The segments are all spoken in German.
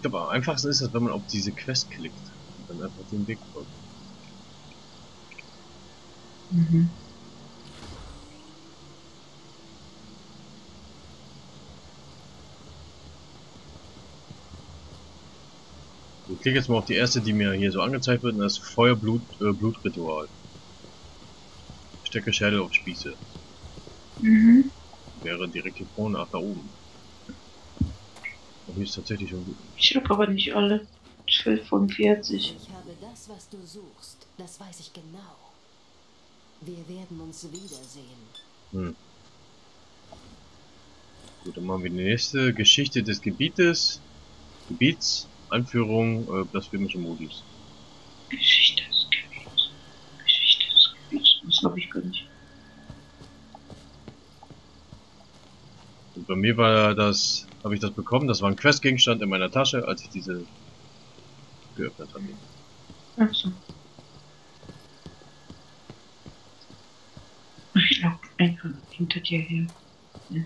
Ich glaube, am einfachsten ist es, wenn man auf diese Quest klickt und dann einfach den Weg folgt. Mhm. Ich klicke jetzt mal auf die erste, die mir hier so angezeigt wird, und das ist Feuerblut, äh, Blutritual. Stecke Schädel auf Spieße. Mhm. Wäre direkt hier vorne nach da oben. Hier ist tatsächlich schon gut. Ich hab aber nicht alle. 12 von 40. Ich habe das, was du suchst. Das weiß ich genau. Wir werden uns wiedersehen. Hm. Gut, dann machen wir die nächste Geschichte des Gebietes. Gebiets, Anführung, äh, blasphemische Modus. Geschichte des Gebiets. Geschichte des Gebiets. Das glaube ich gar nicht. Und bei mir war das, habe ich das bekommen, das war ein Questgegenstand in meiner Tasche, als ich diese geöffnet habe. Achso. Ich glaube, einfach hinter dir her. Ja. Ja.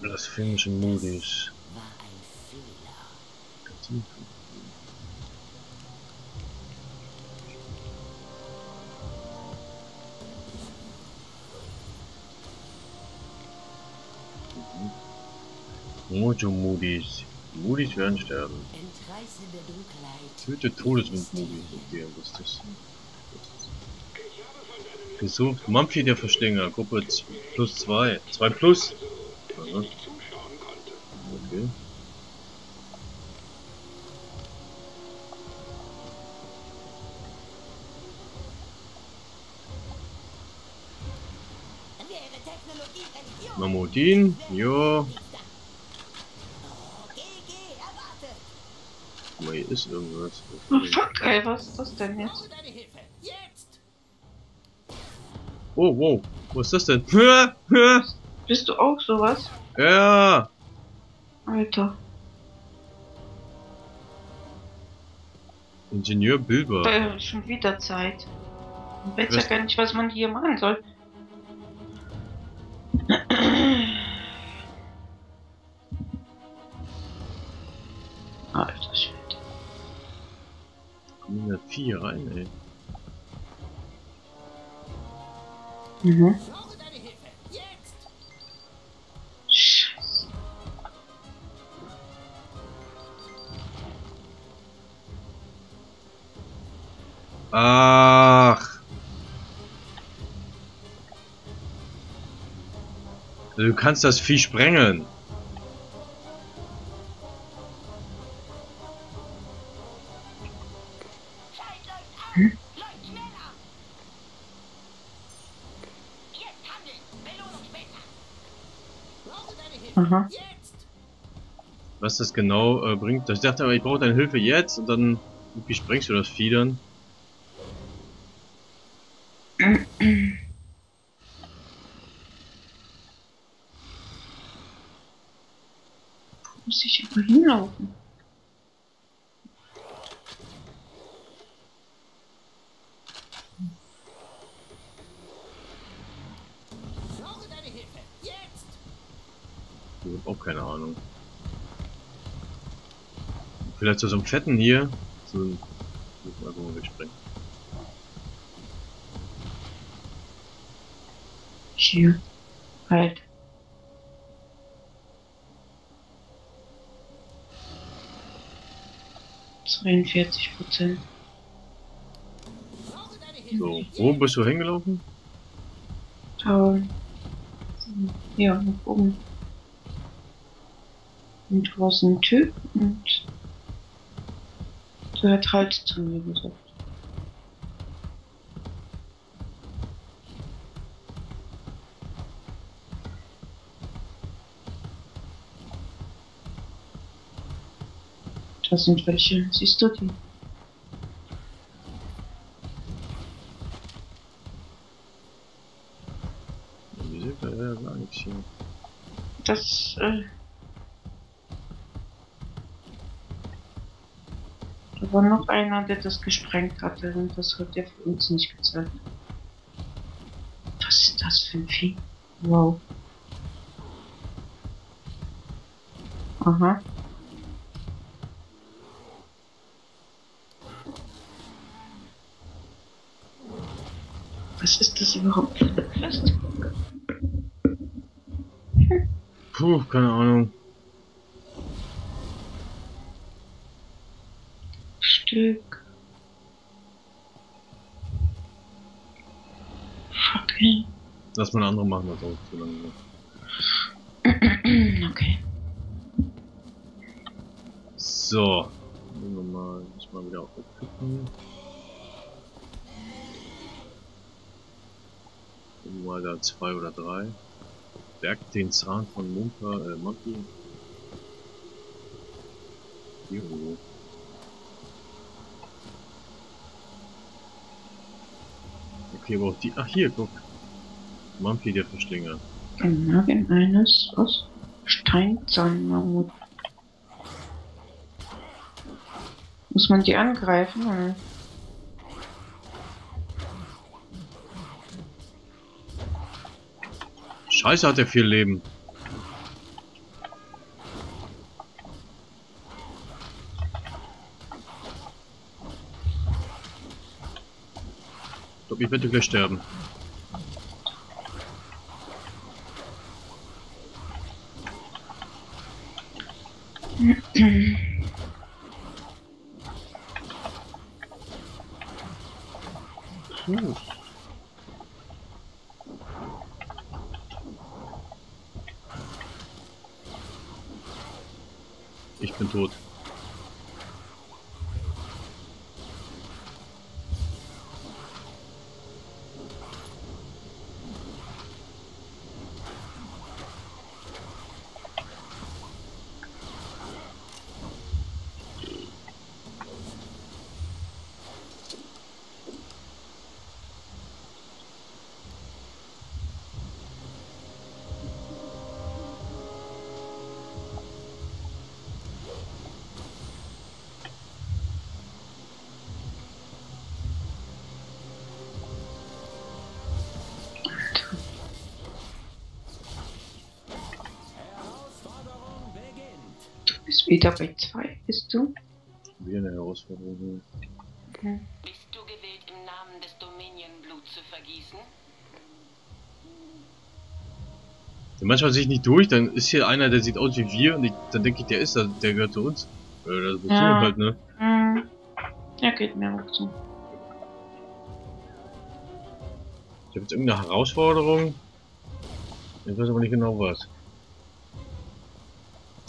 Blasphemische Modus. War ein Fehler. Mojo Modis. Modis werden sterben. Töte Todeswind-Modis. Okay, was ist das? Gesucht. Mampfi der Verschlinger. Gruppe plus 2. 2 plus. Aha. Okay. Technologie Religion? Mamutin. Jo. Mal, hier ist irgendwas. Oh fuck, ey, was ist das denn. Jetzt! Oh, wow. Was ist das denn? Bist du auch sowas? ja. Alter. Ingenieur Bilber. Äh, schon wieder Zeit. Ich weiß ja gar nicht, was man hier machen soll. Alter Schwede. Komm in das Vieh rein, ey. Mhm. Ach. Du kannst das Vieh sprengen. Was das genau äh, bringt. Ich dachte aber, ich brauche deine Hilfe jetzt und dann wie sprengst du das Vieh dann? Muss ich aber hinlaufen? Brauche deine Hilfe! Jetzt! Ich hab auch keine Ahnung. Vielleicht zu so einem fetten hier. So ein. Mal wegsprengen. Hier. Halt. Zweiundvierzig Prozent. So, wo bist du hingelaufen? Toll. Ja, nach oben. Und du warst ein Typ und hat halt zu mir gesagt. Das sind welche, siehst du die? Die sind gar nichts hier. Das, äh. War noch einer, der das gesprengt hatte und das hat er für uns nicht gezeigt. Was ist das für ein Vieh? Wow. Aha. Was ist das überhaupt für eine Quest? Puh, keine Ahnung. Stück. Fackel. Lass mal eine andere machen, das dauert zu lange. Okay. So. Nehmen wir mal, muss mal wieder auf gucken. Nehmen wir mal da zwei oder drei. Berg den Zahn von Munka, äh, Monkey. Hier irgendwo. Okay, aber auch die. Ach hier, guck. Der Verschlinger. Nagen eines aus Steinzahnmammut. Muss man die angreifen? Oder? Scheiße hat er viel Leben. Ich glaube, ich werde gleich sterben. Puh. Wieder bei zwei, bist du? Wieder eine Herausforderung. Okay. Bist du gewillt, im Namen des Dominion Blut zu vergießen? Ja, manchmal sehe ich nicht durch, dann ist hier einer, der sieht aus wie wir und ich, dann denke ich, der ist da, der gehört zu uns. Äh, das ist so Ja. halt, ne? Hm. Ja, geht mir auch so. Ich habe jetzt irgendeine Herausforderung. Ich weiß aber nicht genau was.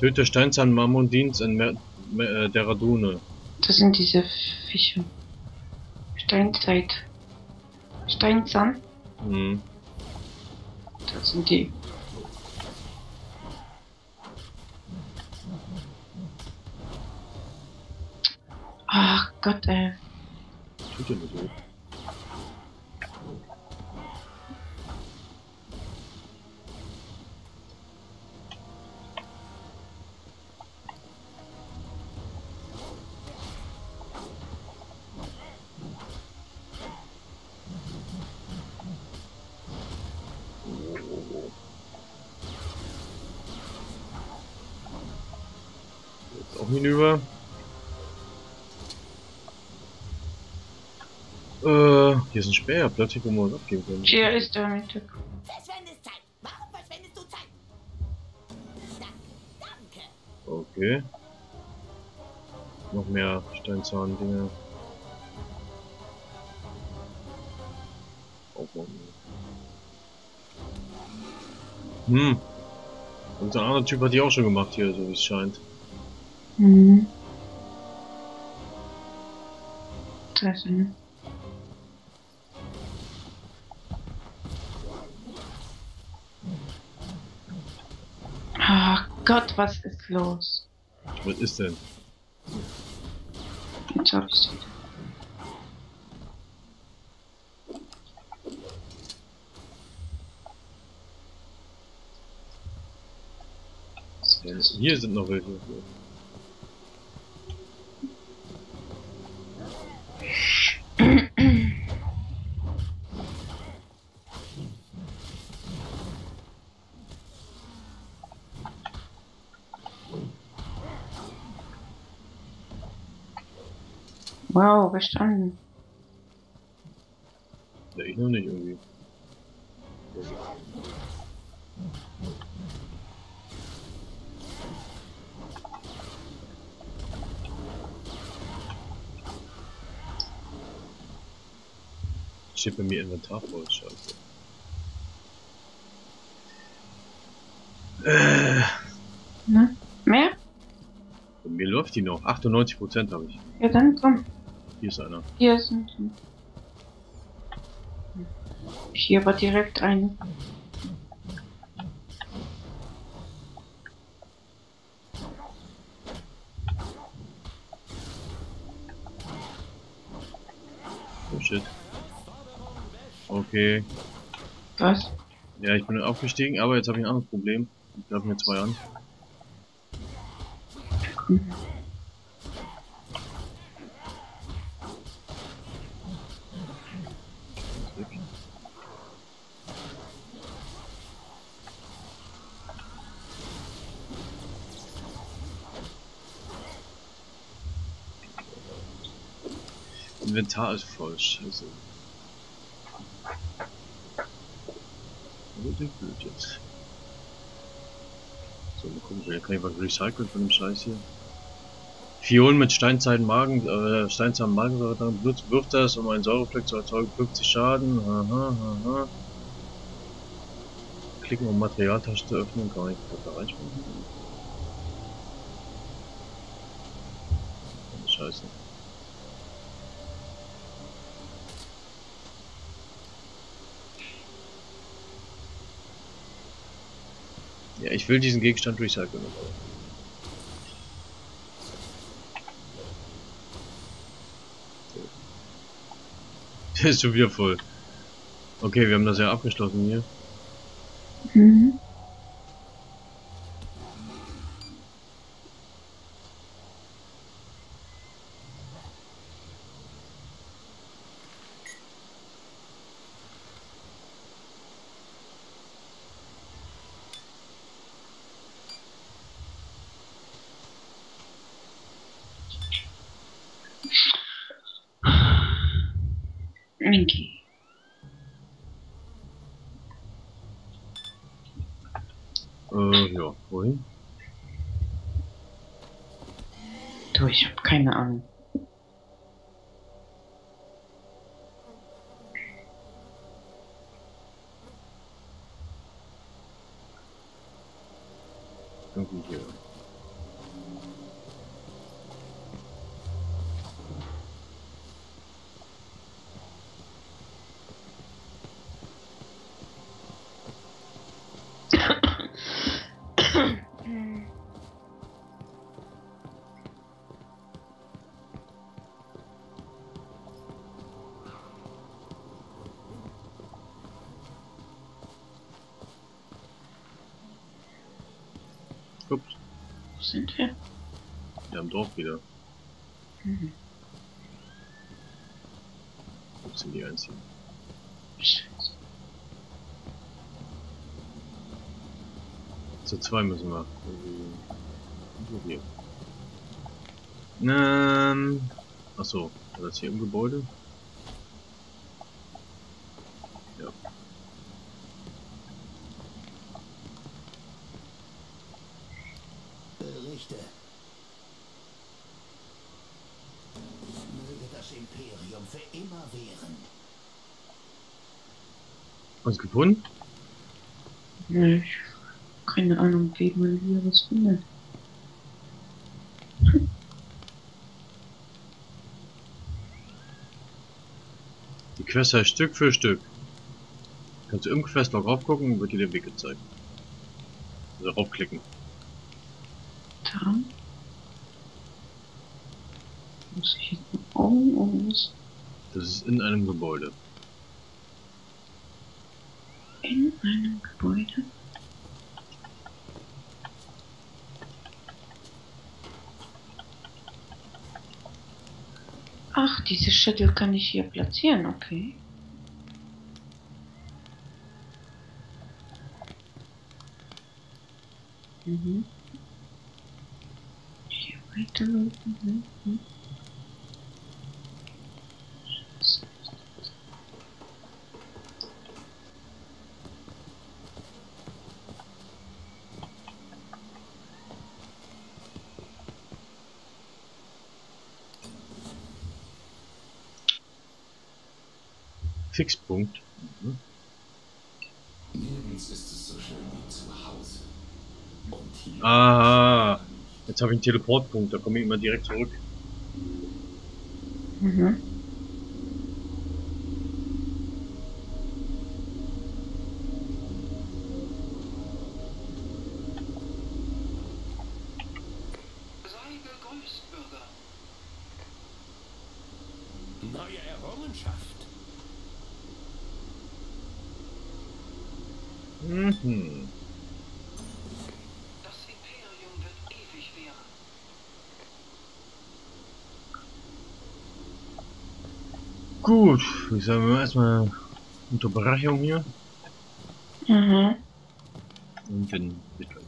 Töte Steinzahn Mammondins in Mer Mer äh, Deradune. Das sind diese Fische. Steinzeit. Steinzahn. Hm. Das sind die. Ach Gott, ey. Tut ja nicht hinüber. Äh, hier ist ein Speer, plötzlich, wo wir was abgeben können. Hier ist der Mitte. Verschwendest Zeit. Warum verschwendest du Zeit? Danke. Danke. Okay. Noch mehr Steinzahn-Dinge. Aufmachen. Hm. Und der andere Typ hat die auch schon gemacht hier, so wie es scheint. Mhm. Ist eine. Ach Gott, was ist los? Was ist denn? Jetzt hab ich's wieder. Hier sind noch welche. Wow, verstanden. Ja, ich noch nicht irgendwie. Steht bei mir Inventar voll, scheiße. Äh, Ne? Mehr? bei mir läuft die noch. 98% habe ich. Ja, dann komm. Hier ist einer. Hier sind. Hier war direkt eine. Oh shit. Okay. Was? Ja, ich bin aufgestiegen, aber jetzt habe ich ein anderes Problem. Ich greife mir zwei an. Weg. Inventar ist voll, scheiße. Blöd, blöd jetzt. So, mal gucken, vielleicht kann ich was recyceln von dem Scheiß hier. Fiolen mit Steinzeitenmagen, äh, Steinzeitenmagensäure dran, wirft, das, um einen Säurefleck zu erzeugen, 50 Schaden, aha, aha. Klicken, um Materialtasche zu öffnen, kann ich das da reinschmeißen? Scheiße. Ja, ich will diesen Gegenstand recyceln. Der ist schon wieder voll. Okay, wir haben das ja abgeschlossen hier. Mhm. Okay. Äh, ja, wohin? Du, ich hab keine Ahnung. Irgendwie hier. Sind wir? wir haben Dorf wieder. Mhm. Wo sind die einzigen? Scheiße. Zu zwei müssen wir. Hier. Ähm. Achso, war das hier im Gebäude? Ja. Berichte. Möge das Imperium für immer wehren. Was gefunden? Nee, ich keine Ahnung, wie man hier was findet. Die Quest heißt Stück für Stück. Kannst du im Questlog raufgucken, wird dir der Weg gezeigt. Also raufklicken. Da. Muss ich noch Augen oder was? Das ist in einem Gebäude. Gebäude. Ach, diese Schüttel kann ich hier platzieren, okay. Mhm. Hier weiterlaufen. Mhm. Fixpunkt. Mhm. Nirgends ist es so schön wie zu Hause. Und hier. Ah, jetzt habe ich einen Teleportpunkt, da komme ich immer direkt zurück. Mhm. Sei gegrüßt, Bürger. Neue Errungenschaft. Mhm. Das Imperium wird ewig währen. Gut, ich sage mal erstmal Unterbrechung hier Mhm. und dann gleich.